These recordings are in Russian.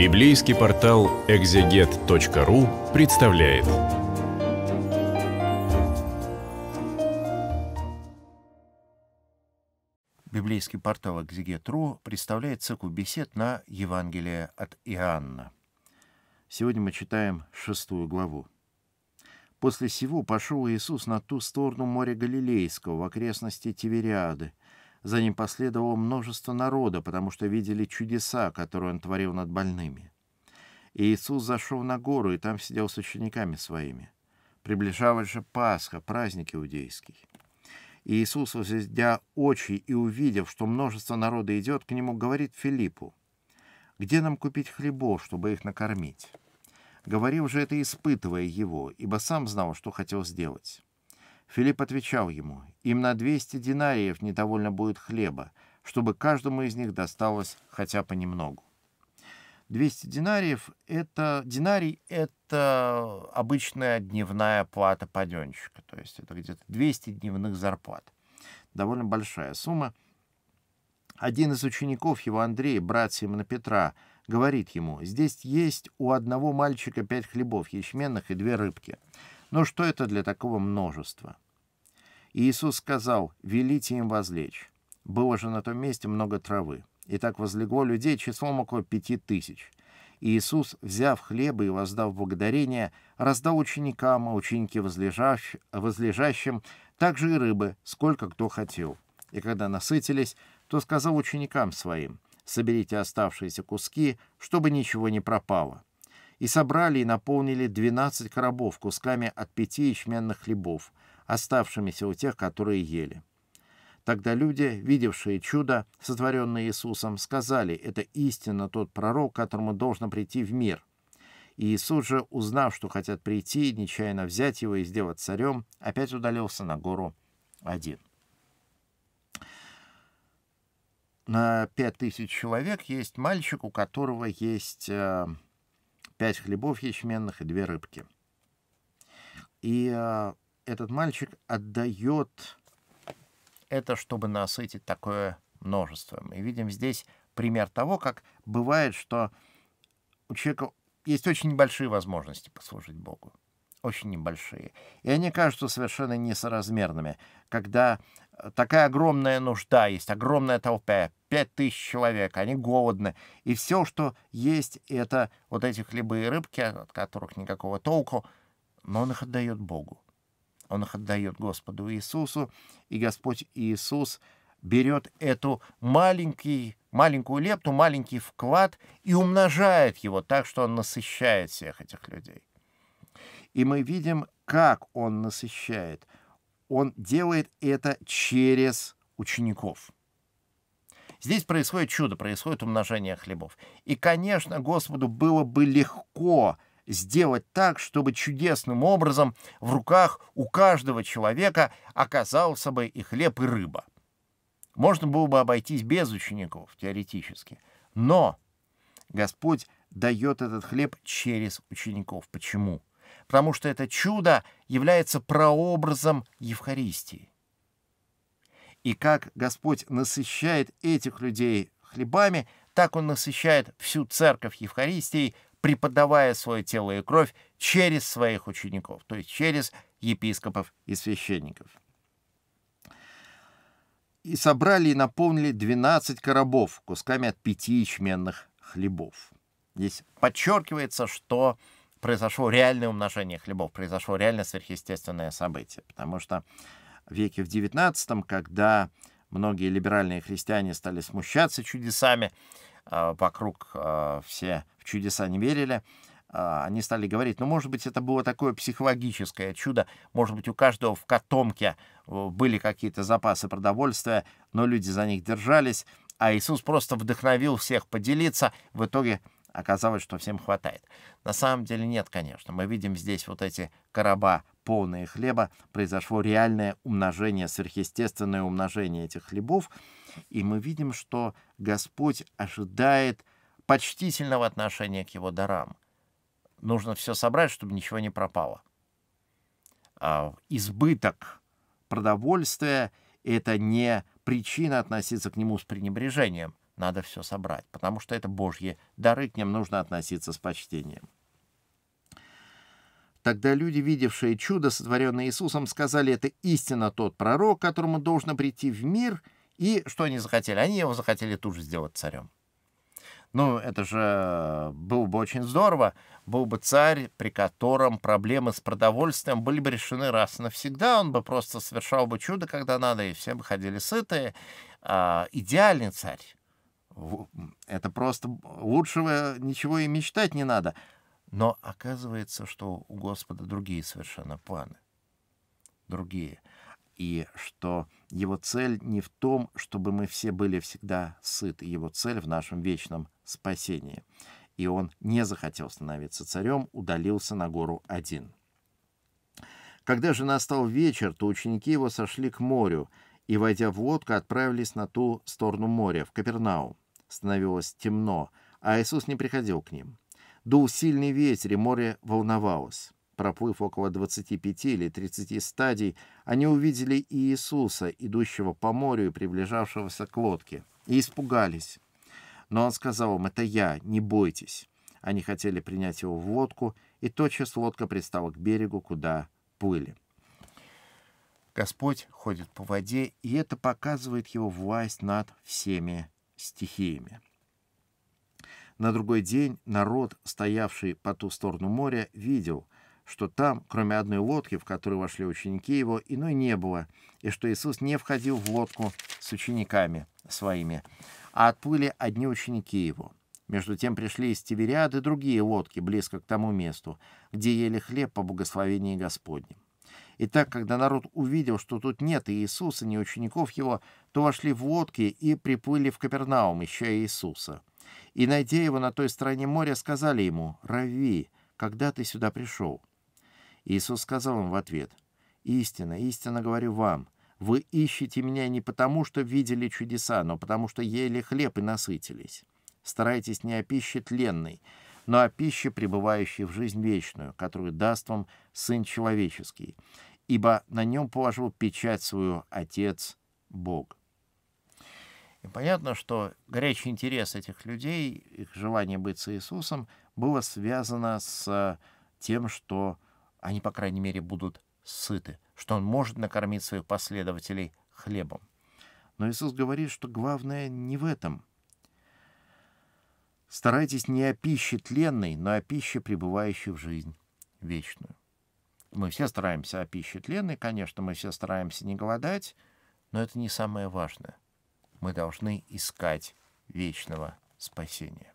Библейский портал экзегет.ру представляет. Библейский портал экзегет.ру представляет цикл бесед на Евангелие от Иоанна. Сегодня мы читаем шестую главу. После сего пошел Иисус на ту сторону моря Галилейского, в окрестности Тивериады. За ним последовало множество народа, потому что видели чудеса, которые он творил над больными. И Иисус зашел на гору, и там сидел с учениками своими. Приближалась же Пасха, праздник иудейский. И Иисус, возведя очи и увидев, что множество народа идет к нему, говорит Филиппу, «Где нам купить хлебов, чтобы их накормить?» Говорил же это, испытывая его, ибо сам знал, что хотел сделать. Филипп отвечал ему, «Им на двести динариев недовольно будет хлеба, чтобы каждому из них досталось хотя понемногу». 200 динариев — это... Динарий — это обычная дневная плата паденщика, то есть это где-то 200 дневных зарплат. Довольно большая сумма. Один из учеников его, Андрей, брат Симона Петра, говорит ему, «Здесь есть у одного мальчика пять хлебов ячменных и две рыбки. Но что это для такого множества?» Иисус сказал, «Велите им возлечь». Было же на том месте много травы. И так возлегло людей числом около пяти тысяч. Иисус, взяв хлеба и воздав благодарение, раздал ученикам, а ученики возлежащ... возлежащим, также и рыбы, сколько кто хотел. И когда насытились, то сказал ученикам своим, «Соберите оставшиеся куски, чтобы ничего не пропало». И собрали и наполнили двенадцать коробов кусками от пяти ячменных хлебов, оставшимися у тех, которые ели. Тогда люди, видевшие чудо, сотворенное Иисусом, сказали, это истинно тот пророк, которому должно прийти в мир. И Иисус же, узнав, что хотят прийти, нечаянно взять его и сделать царем, опять удалился на гору один. На пять тысяч человек есть мальчик, у которого есть э, пять хлебов ячменных и две рыбки. И э, этот мальчик отдает это чтобы насытить такое множество. Мы видим здесь пример того, как бывает, что у человека есть очень небольшие возможности послужить Богу. Очень небольшие. И они кажутся совершенно несоразмерными. Когда такая огромная нужда, есть огромная толпа, пять тысяч человек, они голодны. И все, что есть, это вот эти хлебы и рыбки, от которых никакого толку, но он их отдает Богу. Он их отдает Господу Иисусу, и Господь Иисус берет эту маленький, маленькую лепту, маленький вклад и умножает его так, что он насыщает всех этих людей. И мы видим, как он насыщает. Он делает это через учеников. Здесь происходит чудо, происходит умножение хлебов. И, конечно, Господу было бы легко сделать так, чтобы чудесным образом в руках у каждого человека оказался бы и хлеб, и рыба. Можно было бы обойтись без учеников, теоретически. Но Господь дает этот хлеб через учеников. Почему? Потому что это чудо является прообразом Евхаристии. И как Господь насыщает этих людей хлебами, так Он насыщает всю церковь Евхаристией преподавая свое тело и кровь через своих учеников, то есть через епископов и священников. И собрали и наполнили 12 коробов кусками от пяти ячменных хлебов. Здесь подчеркивается, что произошло реальное умножение хлебов, произошло реально сверхъестественное событие, потому что в веке в XIX, когда многие либеральные христиане стали смущаться чудесами, а, вокруг а, все в чудеса не верили, а, они стали говорить, ну, может быть, это было такое психологическое чудо, может быть, у каждого в котомке э, были какие-то запасы продовольствия, но люди за них держались, а Иисус просто вдохновил всех поделиться, в итоге оказалось, что всем хватает. На самом деле нет, конечно. Мы видим здесь вот эти короба, полные хлеба, произошло реальное умножение, сверхъестественное умножение этих хлебов, и мы видим, что Господь ожидает почтительного отношения к его дарам. Нужно все собрать, чтобы ничего не пропало. А избыток продовольствия — это не причина относиться к нему с пренебрежением. Надо все собрать, потому что это Божьи дары, к ним нужно относиться с почтением. Тогда люди, видевшие чудо, сотворенное Иисусом, сказали, это истинно тот пророк, которому должно прийти в мир, и что они захотели? Они его захотели тут же сделать царем. Ну, это же было бы очень здорово. Был бы царь, при котором проблемы с продовольствием были бы решены раз и навсегда. Он бы просто совершал бы чудо, когда надо, и все бы ходили сытые. А, идеальный царь. Это просто лучшего ничего и мечтать не надо. Но оказывается, что у Господа другие совершенно планы. Другие. И что его цель не в том, чтобы мы все были всегда сыты. Его цель в нашем вечном спасении. И он не захотел становиться царем, удалился на гору один. Когда же настал вечер, то ученики его сошли к морю и, войдя в лодку, отправились на ту сторону моря, в Капернаум. Становилось темно, а Иисус не приходил к ним. Дул сильный ветер, и море волновалось. Проплыв около 25 или 30 стадий, они увидели Иисуса, идущего по морю и приближавшегося к лодке, и испугались. Но он сказал им, «Это я, не бойтесь». Они хотели принять его в лодку, и тотчас лодка пристала к берегу, куда плыли. Господь ходит по воде, и это показывает его власть над всеми стихиями. На другой день народ, стоявший по ту сторону моря, видел, что там, кроме одной лодки, в которую вошли ученики его, иной не было, и что Иисус не входил в лодку с учениками своими, а отплыли одни ученики его. Между тем пришли из Тивериады другие лодки близко к тому месту, где ели хлеб по благословении Господним. И так, когда народ увидел, что тут нет и Иисуса, ни учеников его, то вошли в лодки и приплыли в Капернаум, ища Иисуса. И, найдя его на той стороне моря, сказали ему, «Рави, когда ты сюда пришел?» Иисус сказал им в ответ, «Истинно, истинно говорю вам, вы ищете меня не потому, что видели чудеса, но потому, что ели хлеб и насытились. Старайтесь не о пище тленной, но о пище, пребывающей в жизнь вечную, которую даст вам Сын Человеческий, ибо на нем положил печать свою Отец Бог. И понятно, что горячий интерес этих людей, их желание быть с Иисусом, было связано с тем, что они, по крайней мере, будут сыты, что он может накормить своих последователей хлебом. Но Иисус говорит, что главное не в этом. Старайтесь не о пище тленной, но о пище, пребывающей в жизнь вечную. Мы все стараемся о пище тленной, конечно, мы все стараемся не голодать, но это не самое важное. Мы должны искать вечного спасения.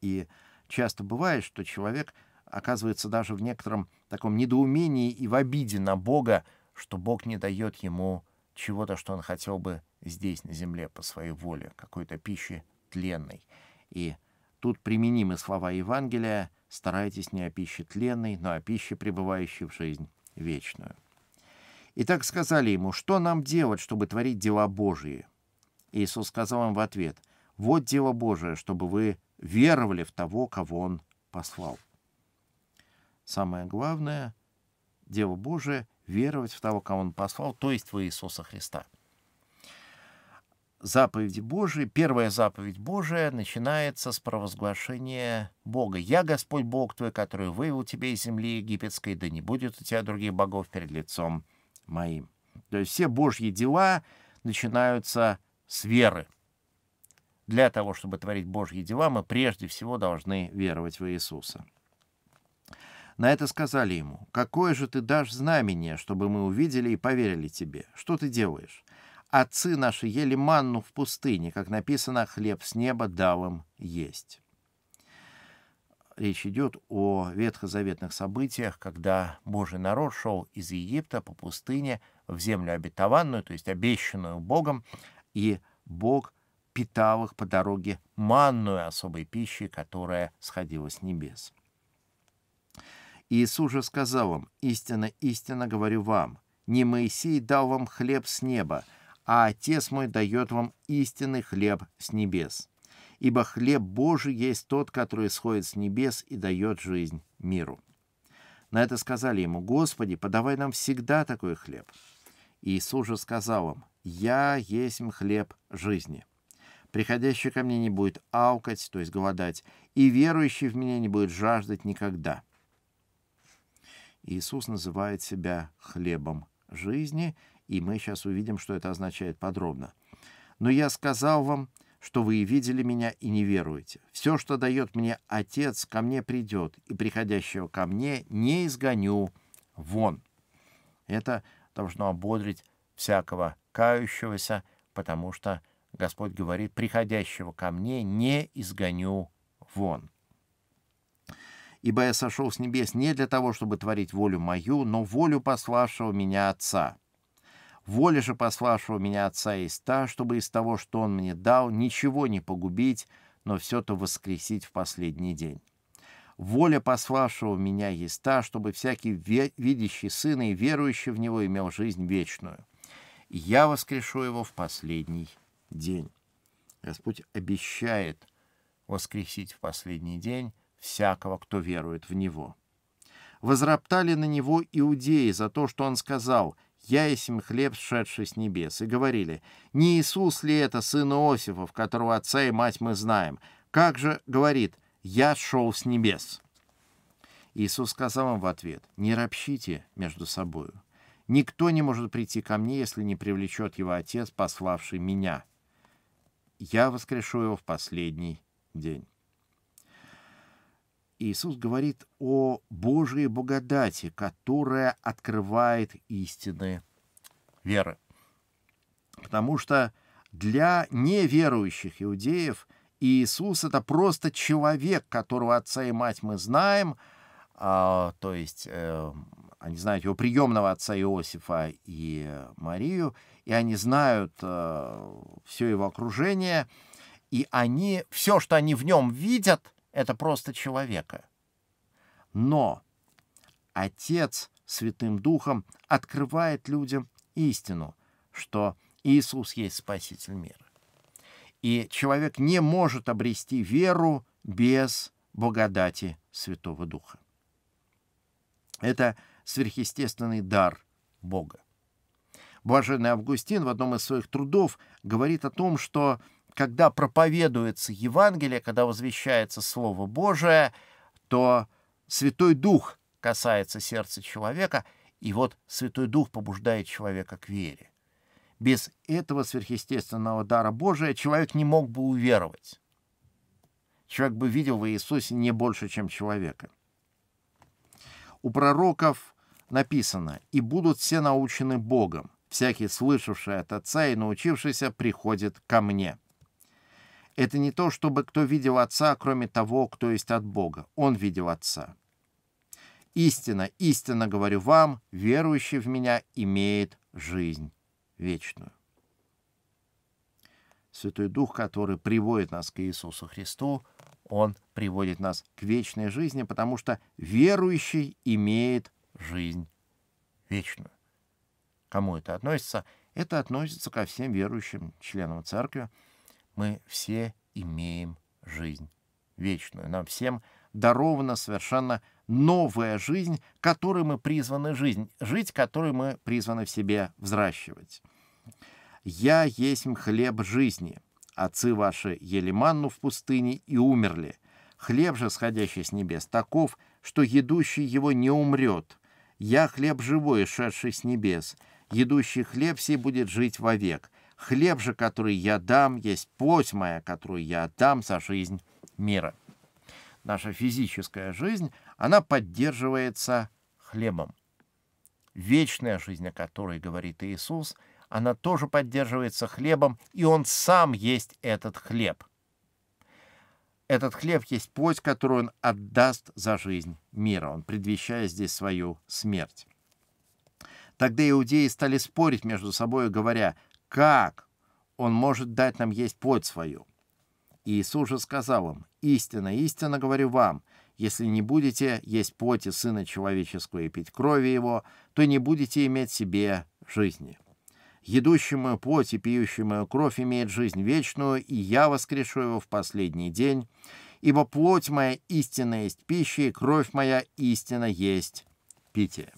И часто бывает, что человек оказывается даже в некотором таком недоумении и в обиде на Бога, что Бог не дает ему чего-то, что он хотел бы здесь, на земле, по своей воле, какой-то пищи тленной. И тут применимы слова Евангелия «Старайтесь не о пище тленной, но о пище, пребывающей в жизнь вечную». И так сказали ему, что нам делать, чтобы творить дела Божии? Иисус сказал им в ответ, вот дело Божие, чтобы вы веровали в того, кого Он послал. Самое главное, дело Божие — веровать в того, кого Он послал, то есть в Иисуса Христа. Заповедь Божия, первая заповедь Божия начинается с провозглашения Бога. «Я Господь Бог твой, который вывел тебя из земли египетской, да не будет у тебя других богов перед лицом моим». То есть все Божьи дела начинаются с веры. Для того, чтобы творить Божьи дела, мы прежде всего должны веровать в Иисуса. На это сказали ему, «Какое же ты дашь знамение, чтобы мы увидели и поверили тебе? Что ты делаешь? Отцы наши ели манну в пустыне, как написано, хлеб с неба дал им есть». Речь идет о ветхозаветных событиях, когда Божий народ шел из Египта по пустыне в землю обетованную, то есть обещанную Богом, и Бог питал их по дороге манную особой пищей, которая сходила с небес. Иисус же сказал им, «Истинно, истинно говорю вам, не Моисей дал вам хлеб с неба, а Отец мой дает вам истинный хлеб с небес. Ибо хлеб Божий есть тот, который сходит с небес и дает жизнь миру». На это сказали ему, «Господи, подавай нам всегда такой хлеб». Иисус же сказал им, «Я есть хлеб жизни. Приходящий ко мне не будет аукать, то есть голодать, и верующий в меня не будет жаждать никогда. Иисус называет себя хлебом жизни, и мы сейчас увидим, что это означает подробно. Но я сказал вам, что вы видели меня и не веруете. Все, что дает мне Отец, ко мне придет, и приходящего ко мне не изгоню вон. Это должно ободрить всякого кающегося, потому что Господь говорит, приходящего ко мне не изгоню вон. Ибо я сошел с небес не для того, чтобы творить волю мою, но волю пославшего меня Отца. Воля же пославшего меня Отца есть та, чтобы из того, что Он мне дал, ничего не погубить, но все-то воскресить в последний день. Воля пославшего меня есть та, чтобы всякий видящий Сына и верующий в Него имел жизнь вечную. И я воскрешу его в последний день. Господь обещает воскресить в последний день всякого, кто верует в Него. Возроптали на Него иудеи за то, что Он сказал «Я есмь хлеб, сшедший с небес», и говорили «Не Иисус ли это, сын Иосифов, которого отца и мать мы знаем? Как же, говорит, я шел с небес?» Иисус сказал им в ответ «Не ропщите между собою. Никто не может прийти ко мне, если не привлечет его Отец, пославший меня. Я воскрешу его в последний день». Иисус говорит о Божьей благодати, которая открывает истины веры. Потому что для неверующих иудеев Иисус — это просто человек, которого отца и мать мы знаем, а, то есть э, они знают его приемного отца Иосифа и Марию, и они знают э, все его окружение, и они, все, что они в нем видят — это просто человека. Но Отец Святым Духом открывает людям истину, что Иисус есть Спаситель мира. И человек не может обрести веру без благодати Святого Духа. Это сверхъестественный дар Бога. Блаженный Августин в одном из своих трудов говорит о том, что когда проповедуется Евангелие, когда возвещается Слово Божие, то Святой Дух касается сердца человека, и вот Святой Дух побуждает человека к вере. Без этого сверхъестественного дара Божия человек не мог бы уверовать. Человек бы видел в Иисусе не больше, чем человека. У пророков написано «И будут все научены Богом, всякий слышавший от Отца и научившийся приходит ко мне». Это не то, чтобы кто видел Отца, кроме того, кто есть от Бога. Он видел Отца. Истина, истинно говорю вам, верующий в Меня имеет жизнь вечную. Святой Дух, который приводит нас к Иисусу Христу, Он приводит нас к вечной жизни, потому что верующий имеет жизнь вечную. Кому это относится? Это относится ко всем верующим членам церкви, мы все имеем жизнь вечную. Нам всем дарована совершенно новая жизнь, которой мы призваны жизнь, жить, которую мы призваны в себе взращивать. «Я есть хлеб жизни. Отцы ваши ели манну в пустыне и умерли. Хлеб же, сходящий с небес, таков, что едущий его не умрет. Я хлеб живой, шедший с небес. Едущий хлеб сей будет жить вовек. Хлеб же, который я дам, есть плоть моя, которую я отдам за жизнь мира. Наша физическая жизнь, она поддерживается хлебом. Вечная жизнь, о которой говорит Иисус, она тоже поддерживается хлебом, и Он сам есть этот хлеб. Этот хлеб есть плоть, которую Он отдаст за жизнь мира. Он предвещает здесь свою смерть. Тогда иудеи стали спорить между собой, говоря, как он может дать нам есть плоть свою? Иисус же сказал им, «Истинно, истинно говорю вам, если не будете есть плоти Сына Человеческого и пить крови Его, то не будете иметь себе жизни. Едущий мою плоть и пьющий мою кровь имеет жизнь вечную, и я воскрешу его в последний день, ибо плоть моя истинно есть пища, и кровь моя истинно есть питие».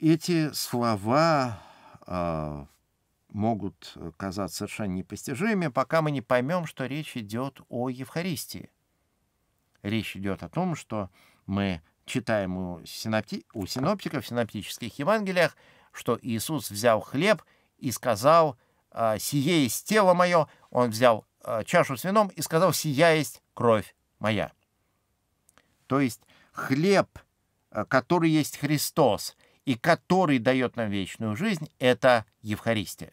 Эти слова могут казаться совершенно непостижимыми, пока мы не поймем, что речь идет о Евхаристии. Речь идет о том, что мы читаем у, синопти... у синоптиков в синоптических Евангелиях, что Иисус взял хлеб и сказал, «А, «Сие есть тело мое». Он взял а, чашу с вином и сказал, «Сия есть кровь моя». То есть хлеб, а, который есть Христос и который дает нам вечную жизнь, это Евхаристия.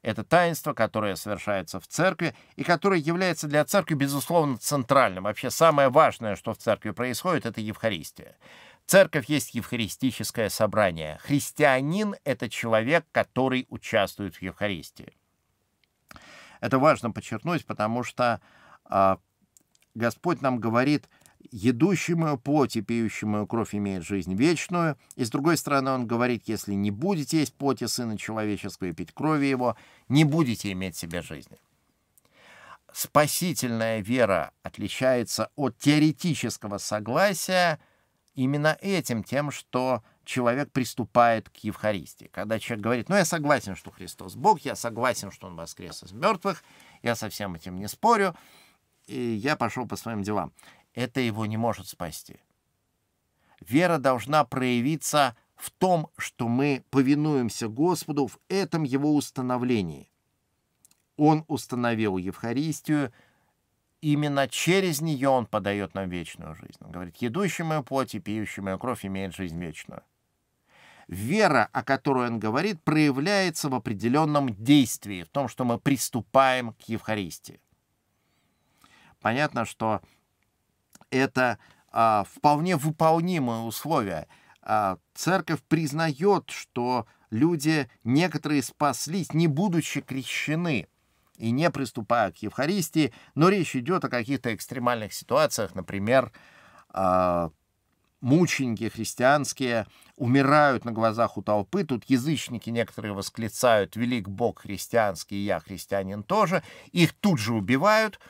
Это таинство, которое совершается в церкви и которое является для церкви, безусловно, центральным. Вообще самое важное, что в церкви происходит, это Евхаристия. Церковь есть евхаристическое собрание. Христианин — это человек, который участвует в Евхаристии. Это важно подчеркнуть, потому что э, Господь нам говорит — едущий мою плоть и пьющий мою кровь имеет жизнь вечную. И с другой стороны, он говорит, если не будете есть плоти Сына Человеческого и пить крови Его, не будете иметь себе жизни. Спасительная вера отличается от теоретического согласия именно этим, тем, что человек приступает к Евхаристии. Когда человек говорит, ну я согласен, что Христос Бог, я согласен, что Он воскрес из мертвых, я со всем этим не спорю, и я пошел по своим делам это его не может спасти. Вера должна проявиться в том, что мы повинуемся Господу в этом его установлении. Он установил Евхаристию, именно через нее он подает нам вечную жизнь. Он говорит, едущий мою плоть и пьющий мою кровь имеет жизнь вечную. Вера, о которой он говорит, проявляется в определенном действии, в том, что мы приступаем к Евхаристии. Понятно, что это а, вполне выполнимые условия. А, церковь признает, что люди, некоторые спаслись, не будучи крещены и не приступая к Евхаристии, но речь идет о каких-то экстремальных ситуациях, например, а, мученики христианские умирают на глазах у толпы, тут язычники некоторые восклицают «Велик Бог христианский, я христианин тоже», их тут же убивают,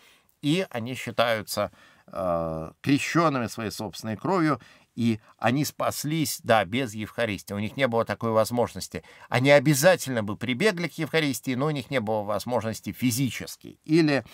и они считаются крещенными своей собственной кровью, и они спаслись, да, без Евхаристии. У них не было такой возможности. Они обязательно бы прибегли к Евхаристии, но у них не было возможности физически. Или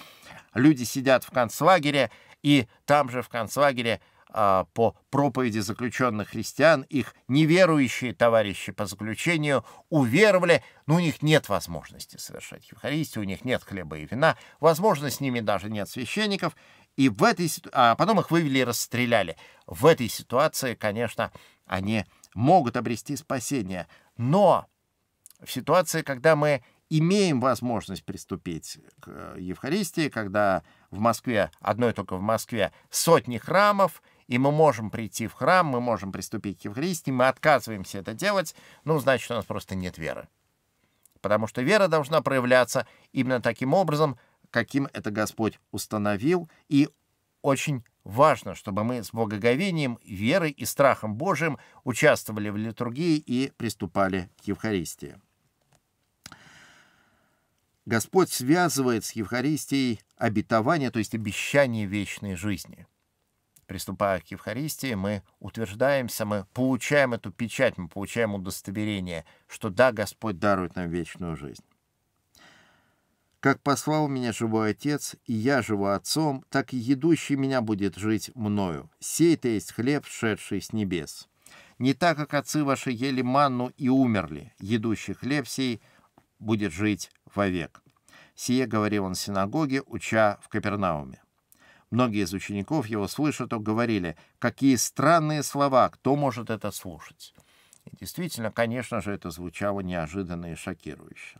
люди сидят в концлагере, и там же в концлагере а, по проповеди заключенных христиан их неверующие товарищи по заключению уверовали, но у них нет возможности совершать Евхаристию, у них нет хлеба и вина, возможно, с ними даже нет священников, и в этой а потом их вывели и расстреляли. В этой ситуации, конечно, они могут обрести спасение. Но в ситуации, когда мы имеем возможность приступить к Евхаристии, когда в Москве, одной только в Москве, сотни храмов, и мы можем прийти в храм, мы можем приступить к Евхаристии, мы отказываемся это делать, ну, значит, у нас просто нет веры. Потому что вера должна проявляться именно таким образом, каким это Господь установил, и очень важно, чтобы мы с благоговением, верой и страхом Божьим участвовали в литургии и приступали к Евхаристии. Господь связывает с Евхаристией обетование, то есть обещание вечной жизни. Приступая к Евхаристии, мы утверждаемся, мы получаем эту печать, мы получаем удостоверение, что да, Господь дарует нам вечную жизнь. Как послал меня живой Отец, и я живу Отцом, так и едущий меня будет жить мною. Сей-то есть хлеб, шедший с небес. Не так, как отцы ваши ели манну и умерли, едущий хлеб сей будет жить вовек. Сие говорил он в синагоге, уча в Капернауме. Многие из учеников его слышат, то говорили, какие странные слова, кто может это слушать? И действительно, конечно же, это звучало неожиданно и шокирующе.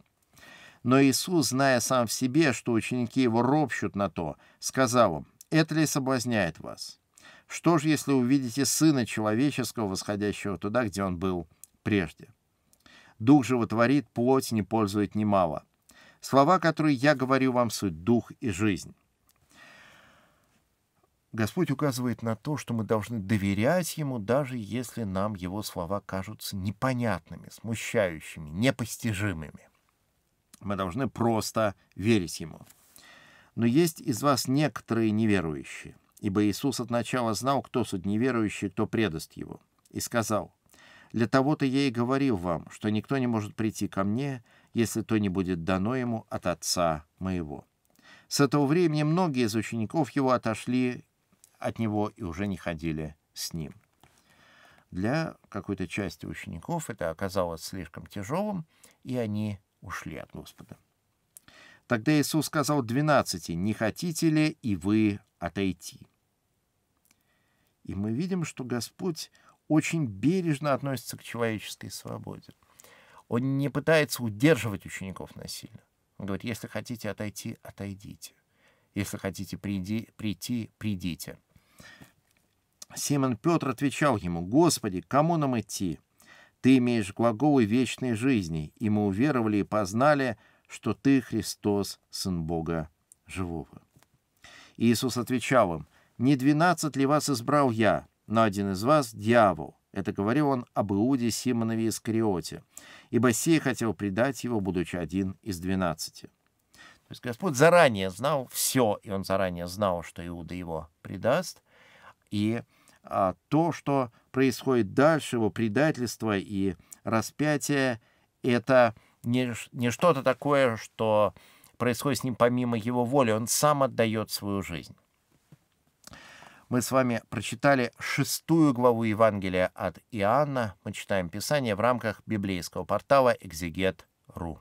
Но Иисус, зная сам в себе, что ученики его ропщут на то, сказал им, «Это ли соблазняет вас? Что же, если увидите Сына Человеческого, восходящего туда, где Он был прежде? Дух животворит, плоть не пользует немало. Слова, которые я говорю вам, суть дух и жизнь». Господь указывает на то, что мы должны доверять Ему, даже если нам Его слова кажутся непонятными, смущающими, непостижимыми. Мы должны просто верить Ему. Но есть из вас некоторые неверующие, ибо Иисус от начала знал, кто суть неверующий, кто предаст Его, и сказал, «Для того-то я и говорил вам, что никто не может прийти ко мне, если то не будет дано ему от Отца моего». С этого времени многие из учеников его отошли от него и уже не ходили с ним. Для какой-то части учеников это оказалось слишком тяжелым, и они ушли от Господа. Тогда Иисус сказал двенадцати, «Не хотите ли и вы отойти?» И мы видим, что Господь очень бережно относится к человеческой свободе. Он не пытается удерживать учеников насильно. Он говорит, если хотите отойти, отойдите. Если хотите приди, прийти, придите. Симон Петр отвечал ему, «Господи, кому нам идти? Ты имеешь глаголы вечной жизни, и мы уверовали и познали, что Ты, Христос, Сын Бога Живого». Иисус отвечал им, «Не двенадцать ли вас избрал я, но один из вас — дьявол». Это говорил он об Иуде Симонове Искариоте, ибо сей хотел предать его, будучи один из двенадцати. То есть Господь заранее знал все, и он заранее знал, что Иуда его предаст, и то, что происходит дальше, его предательство и распятие, это не, не что-то такое, что происходит с ним помимо его воли. Он сам отдает свою жизнь. Мы с вами прочитали шестую главу Евангелия от Иоанна. Мы читаем Писание в рамках библейского портала «Экзегет.ру».